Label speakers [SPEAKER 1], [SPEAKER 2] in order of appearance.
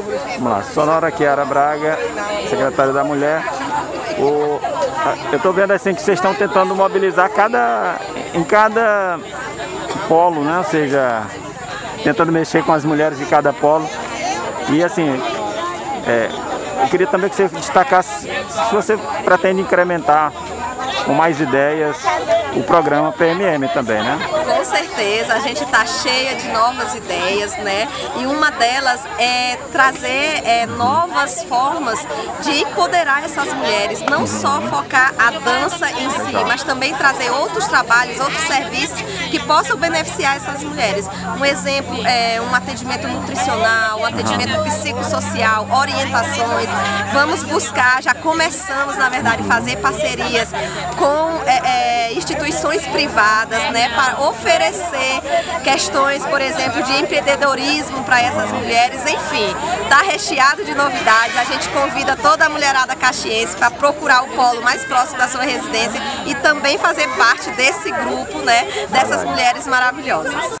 [SPEAKER 1] Vamos lá, Sonora Chiara Braga, secretária da Mulher. O, eu estou vendo assim que vocês estão tentando mobilizar cada, em cada polo, né? Ou seja, tentando mexer com as mulheres de cada polo. E assim, é, eu queria também que você destacasse se você pretende incrementar com mais ideias o programa PMM também, né?
[SPEAKER 2] Com certeza, a gente está cheia de novas ideias, né? E uma delas é trazer é, novas formas de empoderar essas mulheres, não só focar a dança em si, mas também trazer outros trabalhos, outros serviços que possam beneficiar essas mulheres. Um exemplo é um atendimento nutricional, um atendimento psicossocial, orientações. Vamos buscar, já começamos, na verdade, fazer parcerias com é, é, instituições privadas, né, para oferecer questões, por exemplo, de empreendedorismo para essas mulheres, enfim, está recheado de novidades. A gente convida toda a mulherada caxiense para procurar o polo mais próximo da sua residência e também fazer parte desse grupo, né, dessas mulheres maravilhosas.